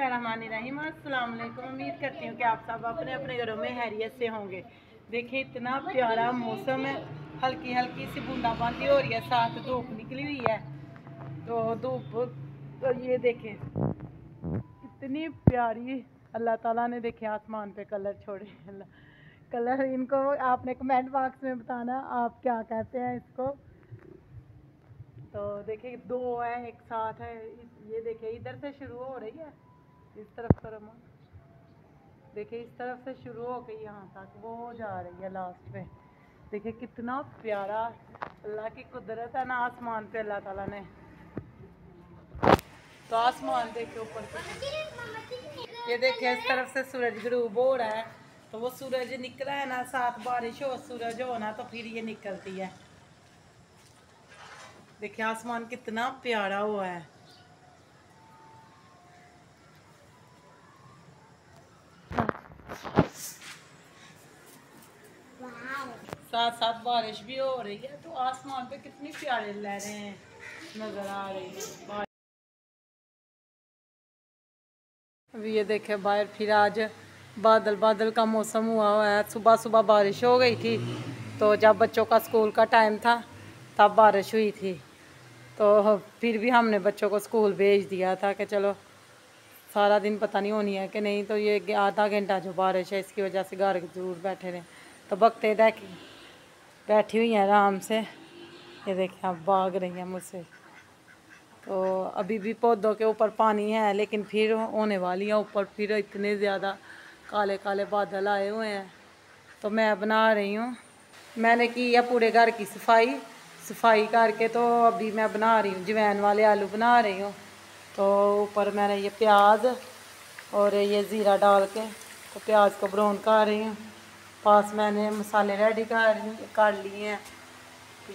बिस्मिल्लाहिर्रहमानिर्रहीम अस्सलाम वालेकुम। उम्मीद करती हूँ कि आप सब अपने अपने घरों में हैरियत से होंगे। देखिए इतना प्यारा मौसम है। हल्की हल्की सी बूंदाबांदी हो रही है, साथ धूप निकली हुई है। तो धूप तो ये देखें कितनी प्यारी। अल्लाह ताला ने देखे, आसमान पे कलर छोड़े। कलर इनको आपने कमेंट बॉक्स में बताना, आप क्या कहते हैं इसको? तो देखिए दो है, एक साथ है। ये देखिए इधर से शुरू हो रही है। इस तरफ़ करो माँ देखिए, इस तरफ़ से शुरू हो गई यहाँ तक। वो जा रही है लास्ट में। देखिए, कितना प्यारा, अल्लाह की कुदरत है ना, आसमान पे अल्लाह ताला ने। तो आसमान देखिए ऊपर ये देखिए, इस तरफ़ से सूरज गरूब हो रहा है। तो वो सूरज निकला है ना साथ बारिश हो, सूरज हो ना तो फिर ये निकलती है। देखिए, आसमान कितना प्यारा हुआ है। साथ साथ बारिश भी हो रही है तो आसमान पे कितनी प्यारी लहरें नज़र आ रही है। अभी ये देखे बाहर, फिर आज बादल बादल का मौसम हुआ हुआ है। सुबह सुबह बारिश हो गई थी तो जब बच्चों का स्कूल का टाइम था, तब बारिश हुई थी। तो फिर भी हमने बच्चों को स्कूल भेज दिया था कि चलो, सारा दिन पता नहीं होनी है कि नहीं तो ये आधा घंटा जो बारिश है, इसकी वजह से घर ज़रूर बैठे रहे। तो बकते देख बैठी हुई हैं आराम से। ये देखिए, आप भाग रही हैं मुझसे। तो अभी भी पौधों के ऊपर पानी है, लेकिन फिर होने वाली है ऊपर। फिर इतने ज़्यादा काले काले बादल आए हुए हैं। तो मैं बना रही हूँ। मैंने की है पूरे घर की सफ़ाई। सफ़ाई करके तो अभी मैं बना रही हूँ। जवैन वाले आलू बना रही हूँ। तो ऊपर मैंने ये प्याज और ये ज़ीरा डाल के तो प्याज को ब्राउन कर रही हूँ। पास मैंने मसाले रेडी कर कर लिए हैं।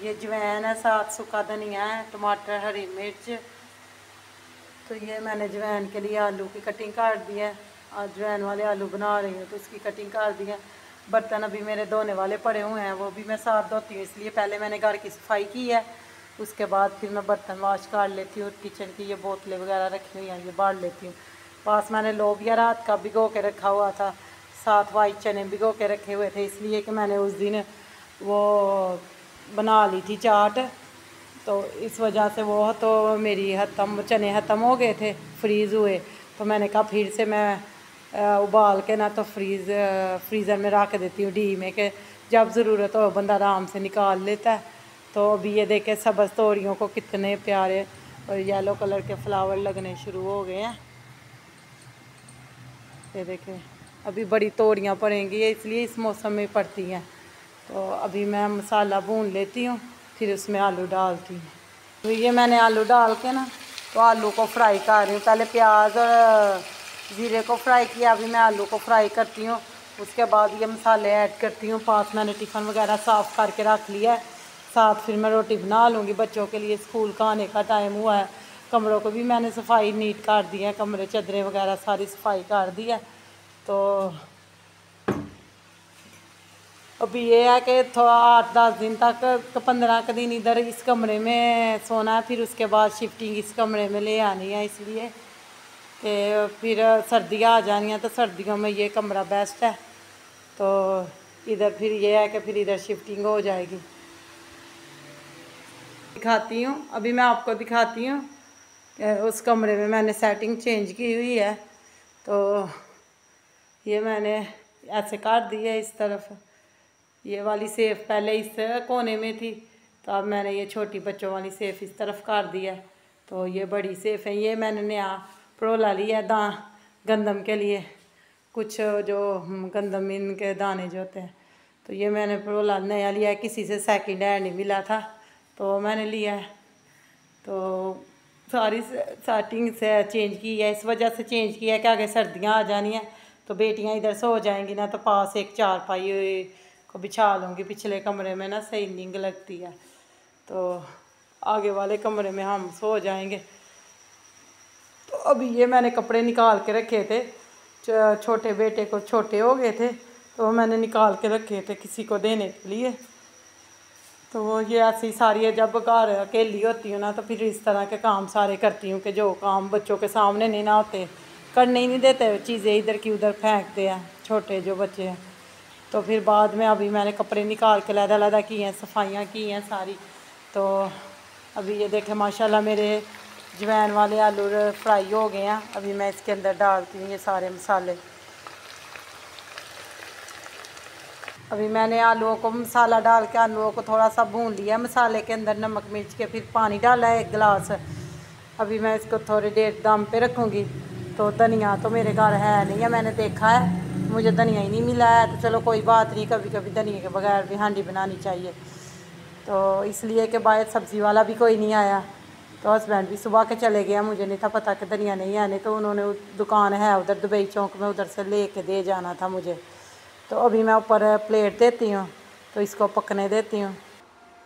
ये जवैन है साथ सूखा धनिया है, टमाटर, हरी मिर्च। तो ये मैंने जवैन के लिए आलू की कटिंग कर दी है। आज जवैन वाले आलू बना रही हूँ तो उसकी कटिंग कर दी है। बर्तन अभी मेरे धोने वाले पड़े हुए हैं, वो भी मैं साथ धोती हूँ, इसलिए पहले मैंने घर की सफ़ाई की है। उसके बाद फिर मैं बर्तन वाश कर लेती हूँ किचन की ये बोतलें वगैरह रखी हुई हैं, ये बाढ़ लेती हूँ। पास मैंने लोबिया रात का भिगो के रखा हुआ था। साथ वाइट चने भिगो के रखे हुए थे, इसलिए कि मैंने उस दिन वो बना ली थी चाट। तो इस वजह से वो तो मेरी हतम, चने हतम हो गए थे फ्रीज़ हुए। तो मैंने कहा फिर से मैं उबाल के ना तो फ्रीज़ फ्रीज़र में रख देती हूँ डी में कि। जब ज़रूरत हो, बंदा आराम से निकाल लेता है। तो अभी ये देखे सब्ज़ तोरियों को कितने प्यारे और येलो कलर के फ्लावर लगने शुरू हो गए हैं। ये देखें। अभी बड़ी तोड़ियाँ पड़ेंगी इसलिए इस मौसम में पड़ती हैं। तो अभी मैं मसाला भून लेती हूँ, फिर उसमें आलू डालती हूँ। तो ये मैंने आलू डाल के ना तो आलू को फ्राई कर रही हूँ। पहले प्याज और ज़ीरे को फ्राई किया, अभी मैं आलू को फ्राई करती हूँ। उसके बाद ये मसाले ऐड करती हूँ। पास मैंने टिफ़न वगैरह साफ़ करके रख लिया है। साथ फिर मैं रोटी बना लूँगी। बच्चों के लिए स्कूल का आने का टाइम हुआ है। कमरों को भी मैंने सफ़ाई नीट कर दी है। कमरे, चदरें वगैरह सारी सफ़ाई कर दी है। तो अभी ये है कि थोड़ा आठ दस दिन तक पंद्रह के दिन इधर इस कमरे में सोना है, फिर उसके बाद शिफ्टिंग इस कमरे में ले आनी है इसलिए। कि फिर सर्दियाँ आ जानी हैं तो सर्दियों में ये कमरा बेस्ट है। तो इधर फिर ये है कि फिर इधर शिफ्टिंग हो जाएगी। दिखाती हूँ, अभी मैं आपको दिखाती हूँ। उस कमरे में मैंने सेटिंग चेंज की हुई है। तो ये मैंने ऐसे काट दी है इस तरफ़। ये वाली सेफ़ पहले इस कोने में थी तो अब मैंने ये छोटी बच्चों वाली सेफ़ इस तरफ़ काट दी है। तो ये बड़ी सेफ़ है, ये मैंने नया परोला लिया है दा, गंदम के लिए। कुछ जो गंदम इनके दाने जो होते हैं तो ये मैंने परोला नया लिया है, किसी से सेकंड हैंड मिला था तो मैंने लिया है। तो सारी स्टार्टिंग से चेंज की है, इस वजह से चेंज किया है कि आगे सर्दियाँ आ जानी हैं। तो बेटियाँ इधर सो जाएँगी ना तो पास एक चार पाई को बिछा लूँगी पिछले कमरे में ना, सही नींद लगती है। तो आगे वाले कमरे में हम सो जाएँगे। तो अभी ये मैंने कपड़े निकाल के रखे थे छोटे बेटे को छोटे हो गए थे तो मैंने निकाल के रखे थे किसी को देने के लिए। तो वो ये ऐसी सारी है, जब घर अकेली होती हूँ ना तो फिर इस तरह के काम सारे करती हूँ कि जो काम बच्चों के सामने नहीं ना होते। करने ही नहीं देते, चीज़ें इधर की उधर फेंकते हैं, छोटे जो बच्चे हैं। तो फिर बाद में अभी मैंने कपड़े निकाल के लदा लदा किए हैं, सफाइयाँ की हैं सारी। तो अभी ये देखें, माशाल्लाह मेरे जवैन वाले आलू फ्राई हो गए हैं। अभी मैं इसके अंदर डालती हूँ ये सारे मसाले। अभी मैंने आलूओं को मसाला डाल के, आलूओं को थोड़ा सा भून लिया, मसाले के अंदर नमक मिर्च के फिर पानी डाला है एक गिलास। अभी मैं इसको थोड़ी देर दम पे रखूँगी। तो धनिया तो मेरे घर है नहीं है, मैंने देखा है। मुझे धनिया ही नहीं मिला है। तो चलो कोई बात नहीं कभी कभी धनिया के बगैर भी हांडी बनानी चाहिए। तो इसलिए कि बाहर सब्ज़ी वाला भी कोई नहीं आया। तो हस्बैंड भी सुबह के चले गया, मुझे नहीं था पता कि धनिया नहीं आने तो उन्होंने दुकान है उधर, दुबई चौक में उधर से ले के दे जाना था मुझे। तो अभी मैं ऊपर प्लेट देती हूँ तो इसको पकने देती हूँ।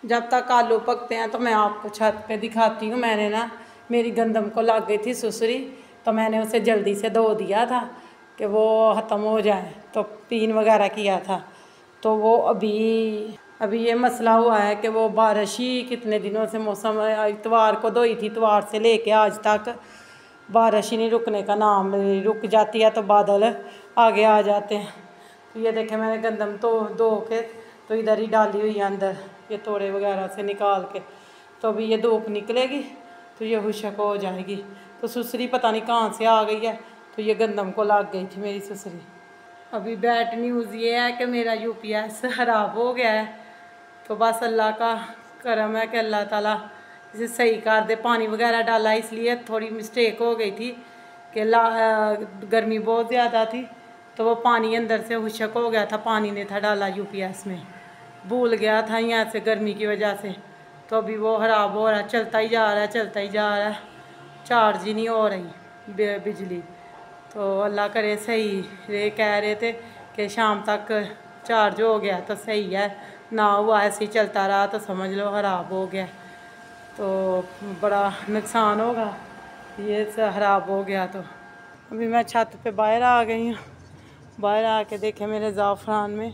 जब तक आलू पकते हैं तो मैं आपको छत पे दिखाती हूँ। मैंने ना, मेरी गंदम को लग गई थी सुसरी। तो मैंने उसे जल्दी से धो दिया था कि वो ख़त्म हो जाए तो पीन वगैरह किया था। तो वो अभी अभी ये मसला हुआ है कि वो बारिश ही कितने दिनों से मौसम इतवार को धोई थी, इतवार से लेके आज तक बारिश ही नहीं रुकने का नाम रुक जाती है तो बादल आगे आ जाते हैं। तो ये देखे मैंने गंदम तो धो के तो इधर ही डाली हुई है अंदर, ये तोड़े वगैरह से निकाल के। तो अभी ये धूप निकलेगी तो ये हुशक हो जाएगी। तो सुसरी पता नहीं कहाँ से आ गई है। तो ये गंदम को लग गई थी मेरी सुसरी। अभी बैड न्यूज़ ये है कि मेरा यू पी एस ख़राब हो गया है। तो बस अल्लाह का करम है कि अल्लाह ताला इसे सही कर दे। पानी वगैरह डाला, इसलिए थोड़ी मिस्टेक हो गई थी कि ला गर्मी बहुत ज़्यादा थी। तो वो पानी अंदर से हुशक हो गया था, पानी ने था डाला यूपीएस में। भूल गया था यहाँ से गर्मी की वजह से। तो अभी वो ख़राब हो रहा है, चलता ही जा रहा है, चलता ही जा रहा है। चार्ज ही नहीं हो रही बिजली। तो अल्लाह करे सही रे, कह रहे थे कि शाम तक चार्ज हो गया तो सही है। ना हुआ ऐसे ही चलता रहा तो समझ लो ख़राब हो गया। तो बड़ा नुकसान होगा, ये ख़राब हो गया तो। अभी मैं छत पे बाहर आ गई हूँ। बाहर आके देखे मेरे ज़ाफ़रान में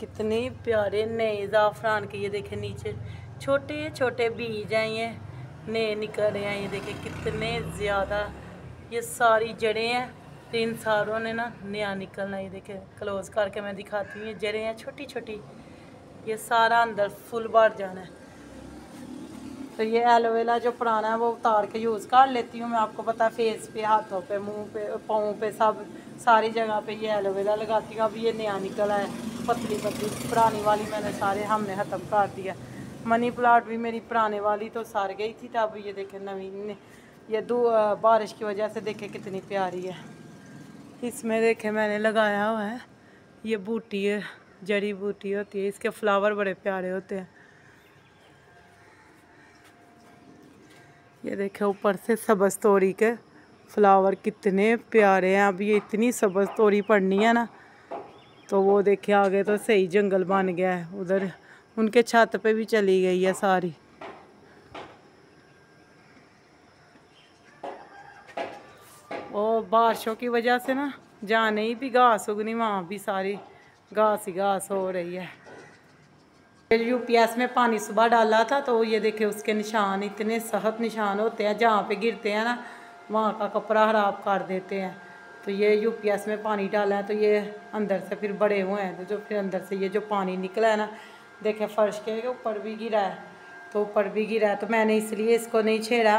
कितने प्यारे नए ज़ाफ़रान के, ये देखे नीचे। छोटे छोटे बीज हैं ये। नए निकल रहे हैं, ये देखे कितने ज़्यादा। ये सारी जड़ें हैं तो इन सारों ने ना नया निकलना ये देखे क्लोज करके मैं दिखाती हूँ, ये जड़ें हैं छोटी छोटी ये सारा अंदर फुल भर जाना है। तो ये एलोवेरा जो पुराना है, वो उतार के यूज़ कर लेती हूँ मैं, आपको पता फेस पे, हाथों पे, मुँह पे, पाँव पे, सब, सारी जगह पे ये एलोवेरा लगाती हूँ। अब ये नया निकला है पतली पतली पुरानी वाली मैंने सारे हमने ख़त्म कर दिया। मनी प्लाट भी मेरी पुराने वाली तो सार गई थी तब ये देखे नवीन ये दो बारिश की वजह से देखे कितनी प्यारी है। इसमें देखे मैंने लगाया हुआ है, ये बूटी है, जड़ी बूटी होती है, इसके फ्लावर बड़े प्यारे होते हैं। ये देखे ऊपर से सबज तोरी के फ्लावर कितने प्यारे हैं, अब ये इतनी सबज तोरी पड़नी है ना तो वो देखे आगे तो सही जंगल बन गया है, उधर उनके छत पे भी चली गई है सारी। और बारिशों की वजह से ना जहाँ नहीं भी घास उगनी, वहाँ भी सारी घास ही घास हो रही है। यूपीएस में पानी सुबह डाला था तो ये देखे उसके निशान इतने सख्त निशान होते हैं, जहाँ पे गिरते हैं ना, वहाँ का कपड़ा ख़राब कर देते हैं। तो ये यूपीएस में पानी डाला है तो ये अंदर से फिर बड़े हुए हैं तो जो फिर अंदर से ये जो पानी निकला है ना देखे, फर्श के ऊपर भी गिरा है तो ऊपर भी गिरा है। तो मैंने इसलिए इसको नहीं छेड़ा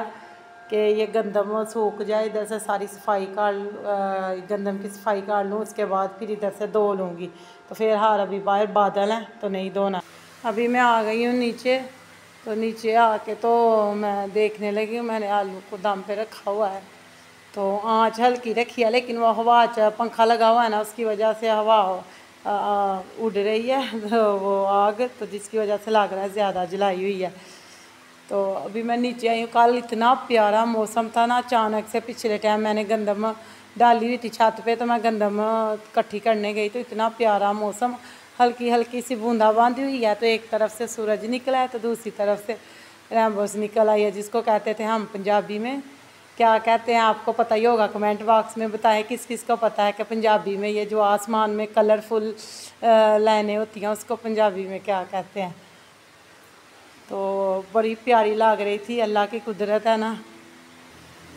कि ये गंदम सूख जाए, इधर से सारी सफ़ाई कर गंदम की सफ़ाई कर लूँ, उसके बाद फिर इधर से धो लूँगी। तो फिर हार अभी बाहर बादल हैं तो नहीं धोना। अभी मैं आ गई हूँ नीचे तो नीचे आके तो मैं देखने लगी मैंने आलू को दम पे रखा हुआ है। तो आँच हल्की रखी है, लेकिन वो हवा पंखा लगा हुआ है ना, उसकी वजह से हवा उड़ रही है तो वो आग तो जिसकी वजह से लग रहा है, ज़्यादा जलाई हुई है। तो अभी मैं नीचे आई हूँ, कल इतना प्यारा मौसम था ना, अचानक से पिछले टाइम मैंने गंदम डाली हुई थी छत पे तो मैं गंदम इकट्ठी करने गई तो इतना प्यारा मौसम हल्की हल्की सी बूंदा बांधी हुई है तो एक तरफ़ से सूरज निकला है तो दूसरी तरफ़ से रैम्बोस निकल आई है, जिसको कहते थे हम पंजाबी में क्या कहते हैं, आपको पता ही होगा कमेंट बॉक्स में बताएँ किस किस को पता है कि पंजाबी में ये जो आसमान में कलरफुल लाइनें होती हैं, उसको पंजाबी में क्या कहते हैं। तो बड़ी प्यारी लग रही थी, अल्लाह की कुदरत है ना।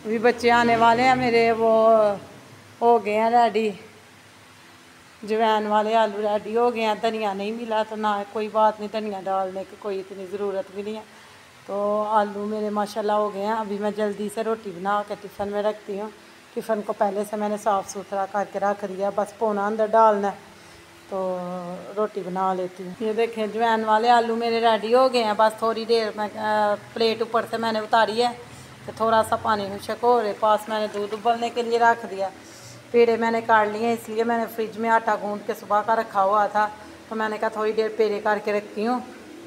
अभी बच्चे आने वाले हैं, मेरे वो हो गए हैं रेडी जवैन वाले आलू रेडी हो गए हैं, धनिया नहीं मिला तो ना, कोई बात नहीं, धनिया डालने की कोई इतनी ज़रूरत भी नहीं है। तो आलू मेरे माशाल्लाह हो गए हैं। अभी मैं जल्दी से रोटी बना के टिफ़िन में रखती हूँ। टिफ़िन को पहले से मैंने साफ़ सुथरा करके रख दिया बस पोना अंदर डालना है। तो रोटी बना लेती हूँ। ये देखें, जवैन वाले आलू मेरे रेडी हो गए हैं। बस थोड़ी देर में प्लेट ऊपर से मैंने उतारी है। तो थोड़ा सा पानी शकोरे पास मैंने दूध उबलने के लिए रख दिया। पेड़े मैंने काट लिए, इसलिए मैंने फ्रिज में आटा गूंद के सुबह का रखा हुआ था। तो मैंने कहा थोड़ी देर पेड़े करके रखती हूँ।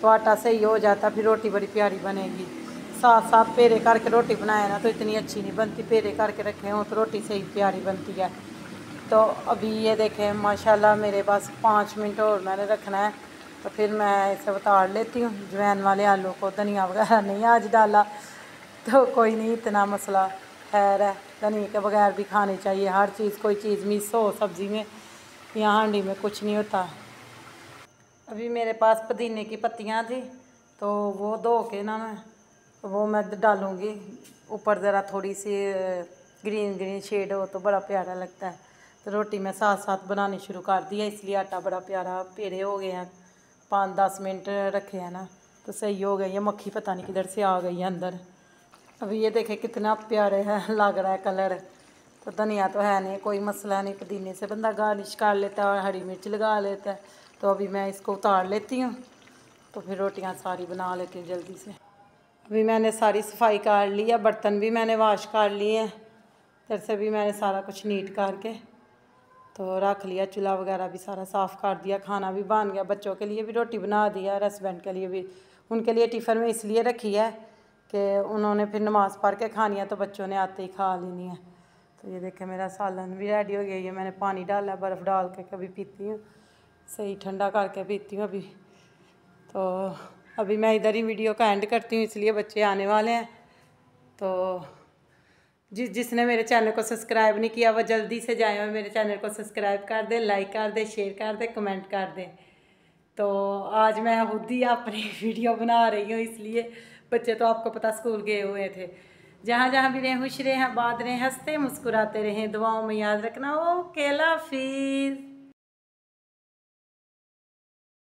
तो आटा सही हो जाता, फिर रोटी बड़ी प्यारी बनेगी। साथ साथ पेड़े करके रोटी बनाए ना तो इतनी अच्छी नहीं बनती। पेड़े करके रखे हों तो रोटी सही प्यारी बनती है। तो अभी ये देखें, माशाल्लाह मेरे पास पाँच मिनट और मैंने रखना है तो फिर मैं इसे उतार लेती हूँ। जवैन वाले आलू को धनिया वगैरह नहीं, आज डाला तो कोई नहीं, इतना मसला खैर है। धनिया के बगैर भी खानी चाहिए, हर चीज़, कोई चीज़ मिस हो सब्ज़ी में या हांडी में कुछ नहीं होता। अभी मेरे पास पुदीने की पत्तियाँ थी तो वो धो के ना मैं, वो मैं डालूँगी। ऊपर ज़रा थोड़ी सी ग्रीन ग्रीन शेड हो तो बड़ा प्यारा लगता है। तो रोटी मैं साथ साथ बनानी शुरू कर दी है, इसलिए आटा बड़ा प्यारा पेड़े हो गए हैं। पाँच दस मिनट रखे हैं ना तो सही हो गई है, मक्खी पता नहीं किधर से आ गई है अंदर। अभी ये देखे कितना प्यारे है, लग रहा है कलर। तो धनिया तो है नहीं, कोई मसला नहीं, पुदीने से बंदा गार्निश कर लेता है और हरी मिर्च लगा लेता है। तो अभी मैं इसको उतार लेती हूँ। तो फिर रोटियाँ सारी बना लेती हूँ जल्दी से। अभी मैंने सारी सफ़ाई कर ली है, बर्तन भी मैंने वाश कर लिए हैं। इधर से भी मैंने सारा कुछ नीट करके तो रख लिया, चूल्हा वगैरह भी सारा साफ़ कर दिया, खाना भी बन गया। बच्चों के लिए भी रोटी बना दिया रेस्टोरेंट के लिए भी। उनके लिए टिफ़िन में इसलिए रखी है कि उन्होंने फिर नमाज़ पढ़ के खानी है तो बच्चों ने आते ही खा लेनी है। तो ये देखे मेरा सालन भी रेडी हो गया, ये मैंने पानी डाला, बर्फ़ डाल के कभी पीती हूँ। सही ठंडा करके पीती हूँ अभी। तो अभी मैं इधर ही वीडियो का एंड करती हूँ, इसलिए बच्चे आने वाले हैं। तो जिस, जिसने मेरे चैनल को सब्सक्राइब नहीं किया, वो जल्दी से जाए और मेरे चैनल को सब्सक्राइब कर दे लाइक कर दे शेयर कर दे कमेंट कर दे। तो आज मैं खुद ही अपनी वीडियो बना रही हूँ, इसलिए बच्चे तो आपको पता स्कूल गए हुए थे। जहाँ जहाँ भी रहें, खुश रहें बाद रहें, हँसते, मुस्कुराते रहें, दुआओं में याद रखना। ओके हाफिज़।